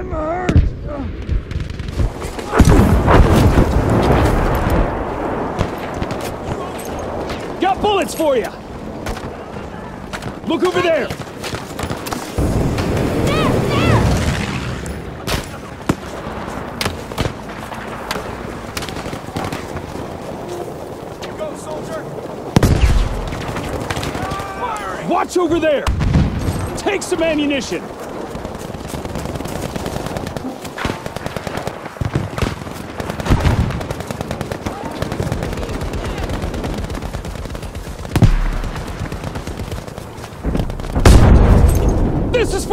I'm hurt! Got bullets for you! Look over there! Watch over there! Take some ammunition!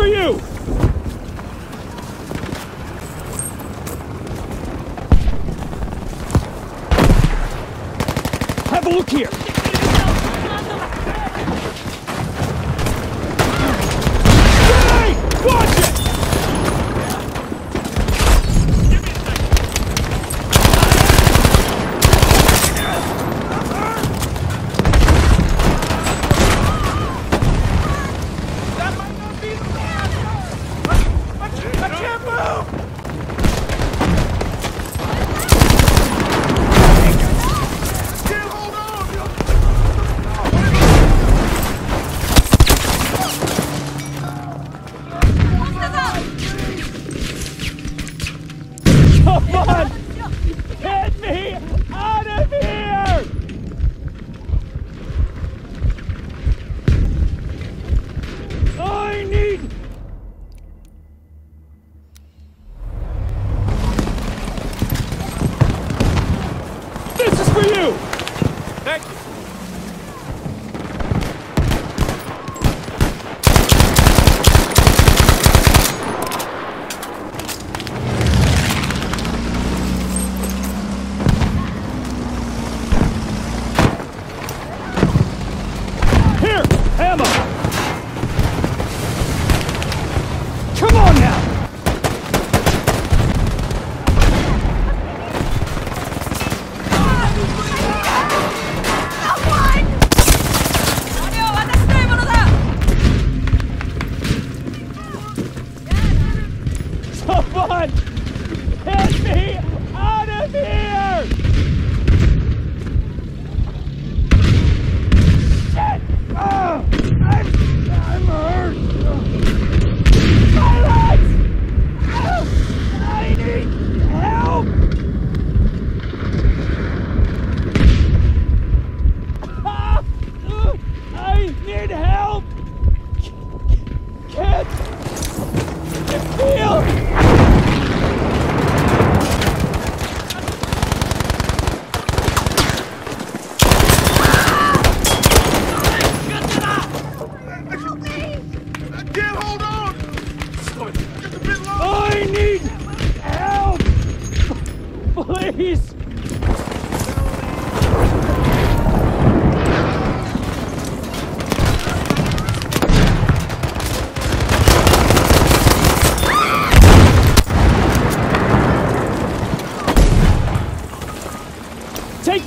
are you? Have a look here!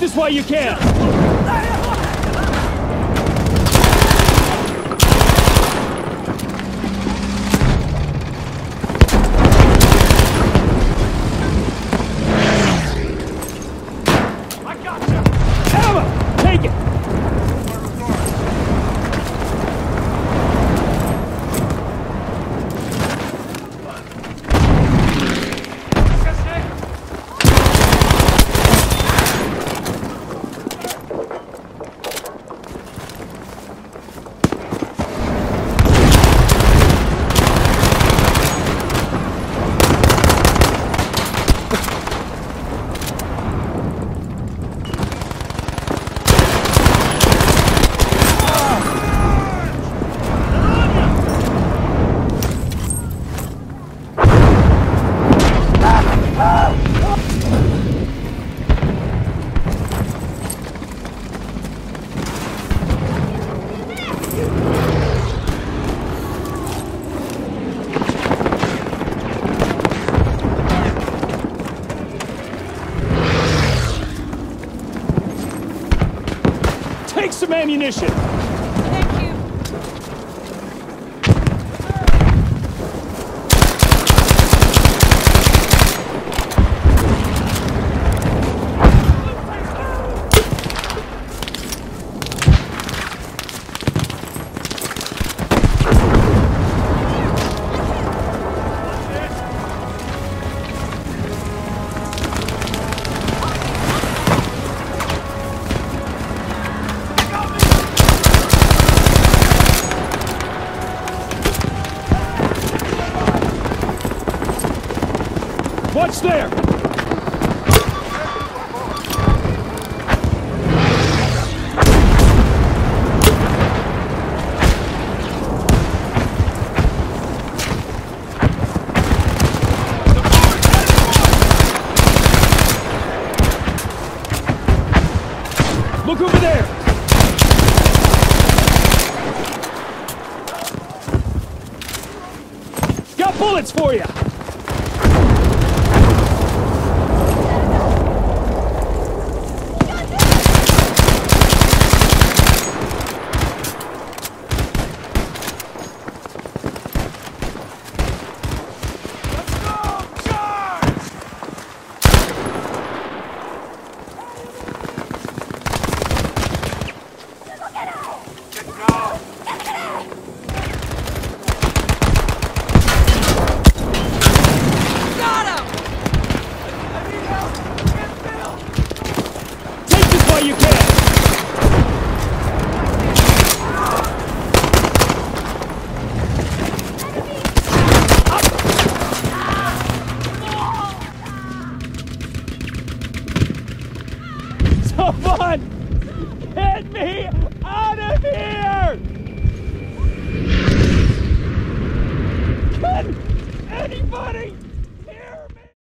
this way you can! ammunition. Watch there! Look over there! Got bullets for you! money!